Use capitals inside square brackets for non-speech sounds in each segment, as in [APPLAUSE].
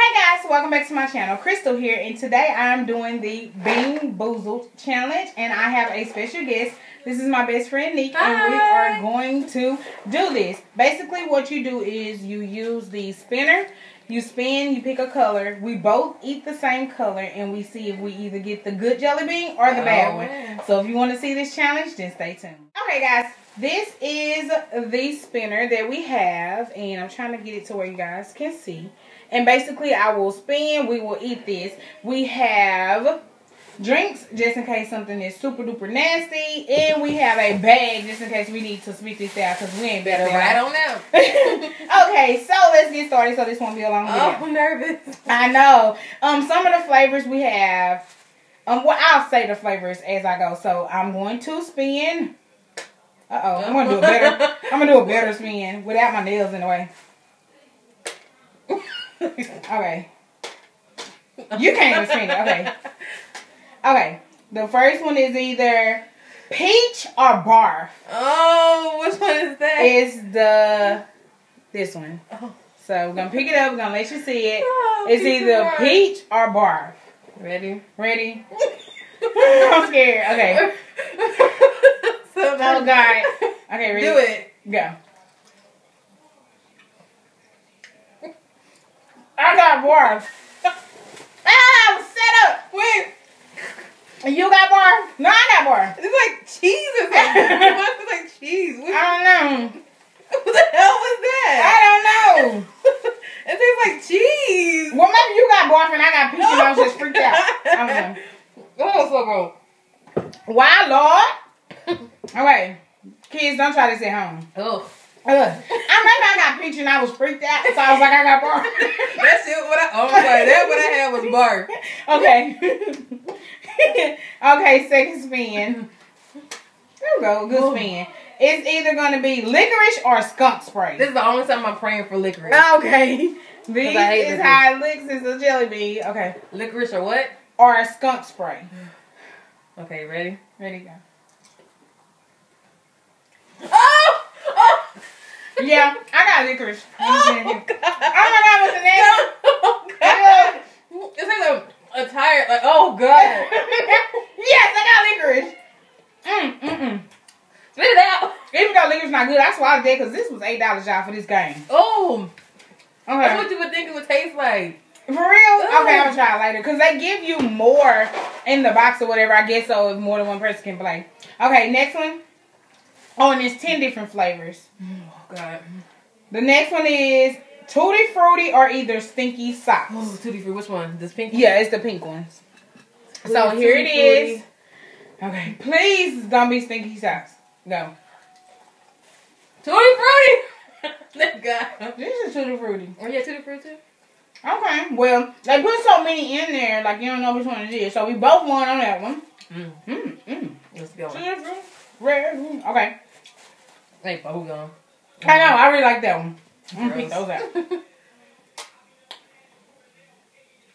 Hey guys, welcome back to my channel. Crystal here, and today I'm doing the Bean Boozled Challenge, and I have a special guest. This is my best friend Nique, Hi. and we are going to do this. Basically, what you do is you use the spinner, you spin, you pick a color. We both eat the same color, and we see if we either get the good jelly bean or the bad Oh, one. man. So if you want to see this challenge, then stay tuned. Okay, guys, this is the spinner that we have, and I'm trying to get it to where you guys can see. And basically, I will spin. We will eat this. We have drinks just in case something is super duper nasty, and we have a bag just in case we need to spit this out because we ain't better Better right on now. [LAUGHS] okay, so let's get started. So this won't be a long video. Oh, I'm nervous. I know. Um, some of the flavors we have. Um, well, I'll say the flavors as I go. So I'm going to spin. Uh oh, I'm gonna do a better. [LAUGHS] I'm gonna do a better spin without my nails in the way. [LAUGHS] okay. You can't even spin it. Okay. Okay. The first one is either peach or barf. Oh, which one is that? Is the this one. Oh. So we're gonna pick it up. We're gonna let you see it. Oh, It's either peach or barf. Ready? [LAUGHS] Ready? I'm scared. Okay. Oh [LAUGHS] God. Okay, ready? Do it. Go. I got barf. [LAUGHS] ah, set up. Wait, You got barf? No, I got barf. it's like cheese or something. [LAUGHS] Why is like cheese? What, I don't know. what the hell was that? I don't know. it tastes like cheese. Well, maybe you got barf and I got peach and I was just freaked out. I don't know. Oh, so gross. Why, Lord? Okay. Kids, don't try this at home. Oh, Ugh. I remember I got peach and I was freaked out, so I was like, I got barf. [LAUGHS] that shit. What I oh my god, that what I had was bark. Okay. [LAUGHS] okay, second spin. There we go, good Oh. spin. It's either gonna be licorice or skunk spray. This is the only time I'm praying for licorice. Okay. [LAUGHS] This is how it looks. It's a jelly bean. Okay. Licorice or what? Or a skunk spray. [SIGHS] Okay, ready? Ready go. Oh! Oh! Yeah, I got licorice. [LAUGHS] Oh, Oh God. my god, what's the name? Oh, God. It's like a, a tire. Like, oh, God. [LAUGHS] yes, I got licorice. Mm, mm, mm. Spit it out. Even though licorice not good, I swallowed that because this was eight dollars y'all for this game. Oh, Okay. that's what you would think it would taste like. For real? Okay, I'll try it later. Because they give you more in the box or whatever, I guess, so if more than one person can play. Okay, next one. Oh, and there's 10 different flavors. Oh, God. The next one is Tutti Frutti or either Stinky Socks. Oh, Tutti Frutti. Which one? This pink? Yeah, it's the pink ones. So here it is. Okay, please don't be Stinky Socks. Go. Tutti Frutti. [LAUGHS] Thank God. This is Tutti Frutti. Oh, yeah, Tutti Frutti? Okay, well, they put so many in there, like you don't know which one it is. So we both won on that one. Mm. Mm, mm. Let's go. Tutti Frutti. Rare. Mm, Okay. Hey, bubblegum. I know, I really like that one. I'm gonna pick those out.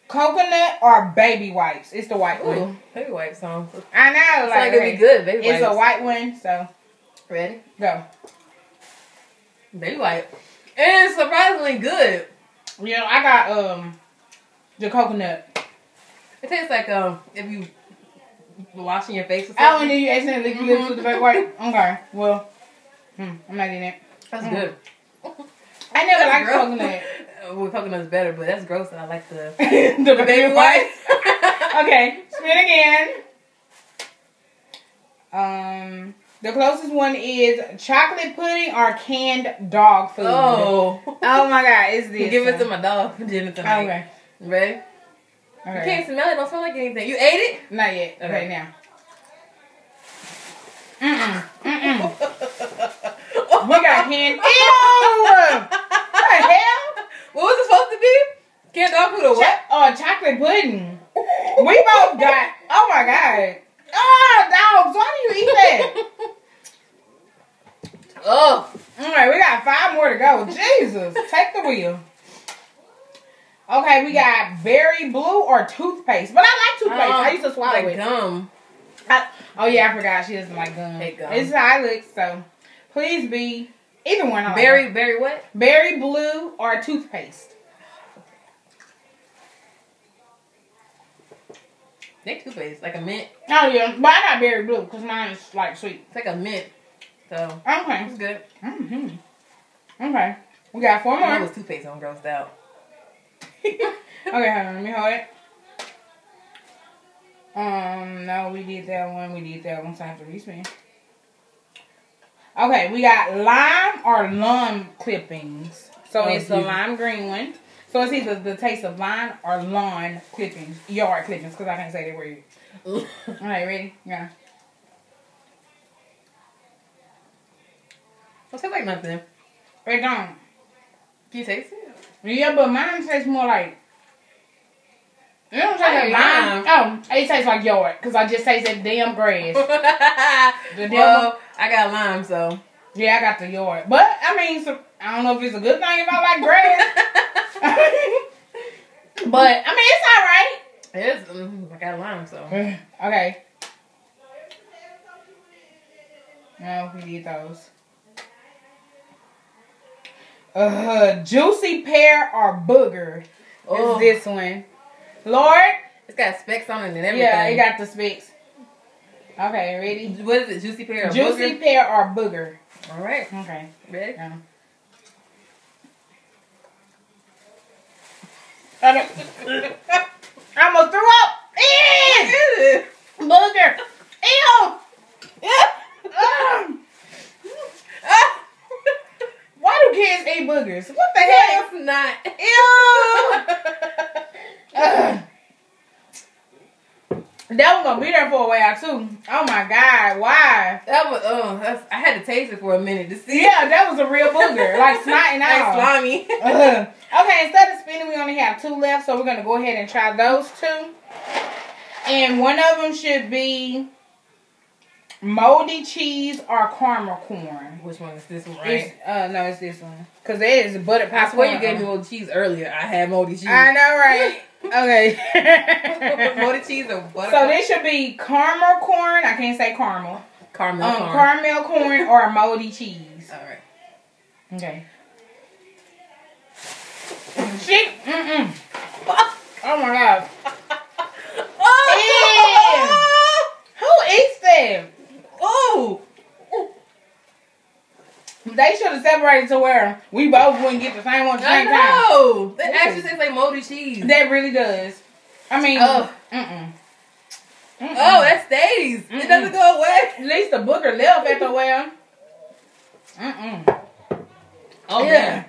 Coconut or baby wipes? It's the white one. Baby wipes on. I know, like like, it'd be good, baby it's wipes. a white one, so Ready? go. Baby wipe. And it's surprisingly good. You know, I got um the coconut. It tastes like um if you washing your face or Oh, and something. then you accidentally lick your lips with the baby wipe. Okay, well, hmm, I'm not eating it. That's Mm. good. I never That's liked gross. coconut. Well, coconut's better, but that's gross. And I like the [LAUGHS] the baby baby wipe. wipe. [LAUGHS] okay, spin again. Um, the closest one is chocolate pudding or canned dog food. Oh. Oh my god, it's this. Give it to my dog for dinner tonight. Okay. Ready? Okay. You can't smell it. Don't smell like anything. You ate it? Not yet. Okay, Okay. now. Mm-mm. Mm-mm. [LAUGHS] We got candy. Ew! What the hell? What was it supposed to be? Canned dog food or what? Oh, chocolate pudding. We both got. Oh my god. Oh, dogs! Why do you eat that? [LAUGHS] Oh. All right, we got five more to go. Jesus, take the wheel. Okay, we got berry blue or toothpaste, but I like toothpaste. Uh, I used to swallow like it. gum. I- oh yeah, I forgot she doesn't like gum. Gum. It's looks. So Please be either one. Berry, berry what? Berry blue or toothpaste. They toothpaste like a mint. Oh yeah, but I got berry blue because mine is like sweet. It's like a mint, so okay, it's good. Mm hmm Okay, we got four more. I was toothpaste on grossed out. [LAUGHS] okay, hold on, let me hold it. Um, no, we did that one. We did that one. So I have to respin. Okay, we got lime or lime clippings. So Oh, it's the lime green one. So it's either the taste of lime or lawn clippings, yard clippings, because I can't say that word. [LAUGHS] All right, ready? Yeah. Don't taste like nothing. It don't. Can you taste it? Yeah, but mine tastes more like. It don't taste like like lime. Oh, it tastes like yard because I just tasted damn grass. [LAUGHS] The well, I got lime, so. Yeah, I got the yard. But I mean, so, I don't know if it's a good thing if I like grass. [LAUGHS] but I mean, it's all right. It is. mm, I got lime, so. [SIGHS] okay. No, we need those. Uh, juicy pear or booger Oh. is this one. Lord, It's got specks on it and everything. yeah, it got the specs. Okay, ready? What is it? Juicy pear or Juicy booger? pear or booger. All right. Okay. Ready? Yeah. I almost [LAUGHS] threw up. Ew! [LAUGHS] Booger. Ew. [LAUGHS] Why do kids eat boogers? What the hell? It's not. Ew. Ugh. That one gonna be there for a while too. Oh my god, why? That was oh, that's, I had to taste it for a minute to see. Yeah, that was a real booger, [LAUGHS] like snot and Like all. slimy. [LAUGHS] Okay, instead of spinning, we only have two left, so we're gonna go ahead and try those two. And one of them should be moldy cheese or caramel corn. Which one is this one? It's, Right. uh, no, it's this one. Cause it is butter I popcorn. swear you gave me moldy cheese earlier. I had moldy cheese. I know, right? [LAUGHS] Okay. moldy cheese or butter. so this should be caramel corn. I can't say caramel. caramel. Um, corn. caramel corn or a moldy cheese. All right. Okay. She. Mm-mm. Oh my god. [LAUGHS] Oh! Who eats them? Oh! They should have separated to where we both wouldn't get the same one at the I same time. know. That actually tastes like moldy cheese. That really does. I mean, Oh. mm-mm. Mm-mm. Oh, that stays. Mm-mm. It doesn't go away. At least the booker left at the well. Mm-mm. Oh Yeah.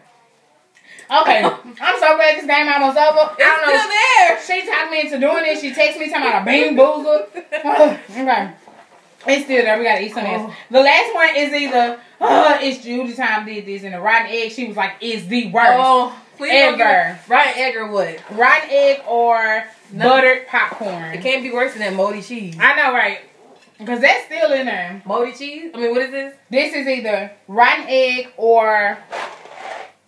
Okay. [LAUGHS] I'm so glad this game almost over. It's I don't know. still there. She talked me into doing it. She texted me talking about a bean boozle. [LAUGHS] [SIGHS] okay. It's still there. We gotta eat some of Oh. this. The last one is either uh, it's Judy time did this and the rotten egg. She was like, it's the worst. Oh, please don't give Ever. Right egg or what? Rotten egg or No. buttered popcorn. It can't be worse than that moldy cheese. I know, right? Because that's still in there. Moldy cheese? I mean, what is this? This is either rotten egg or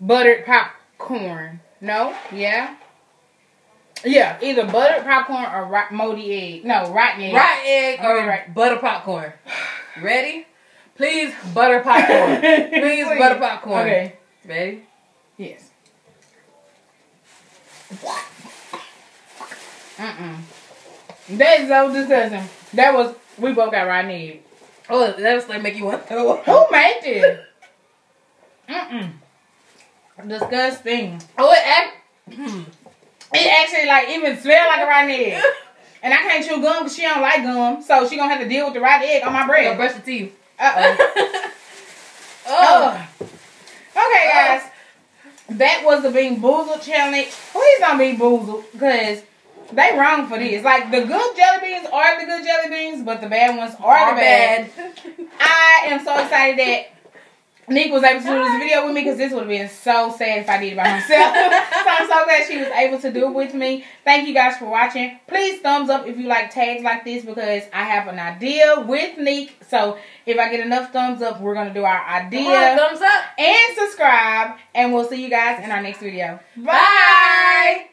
buttered popcorn. No? Yeah? Yeah, either buttered popcorn or rot- moldy egg. No, rotten egg. Rotten egg or right. butter popcorn. Ready? Please butter popcorn. [LAUGHS] Please, butter popcorn. Okay. Ready? Yes. Mm-mm. That is so disgusting. That was, we both got rotten egg. Oh, that was like make you want to throw up. Who made this? [LAUGHS] Mm-mm. Disgusting. Oh, it act. [CLEARS THROAT] It actually like even smell like a rotten egg. And I can't chew gum because she don't like gum. So she gonna have to deal with the rotten egg on my bread. Go brush your teeth. Uh-oh. [LAUGHS] Oh. oh. Okay, oh. guys. That was the Bean Boozled challenge. Please don't be boozled because they wrong for this. Like the good jelly beans are the good jelly beans, but the bad ones are, Are the bad. bad. [LAUGHS] I am so excited that Nique was able to do this video with me because this would have been so sad if I did it by myself. [LAUGHS] so I'm so glad she was able to do it with me. Thank you guys for watching. Please thumbs up if you like tags like this because I have an idea with Nique. So if I get enough thumbs up, we're gonna do our Come on, idea thumbs up. and subscribe. And we'll see you guys in our next video. Bye.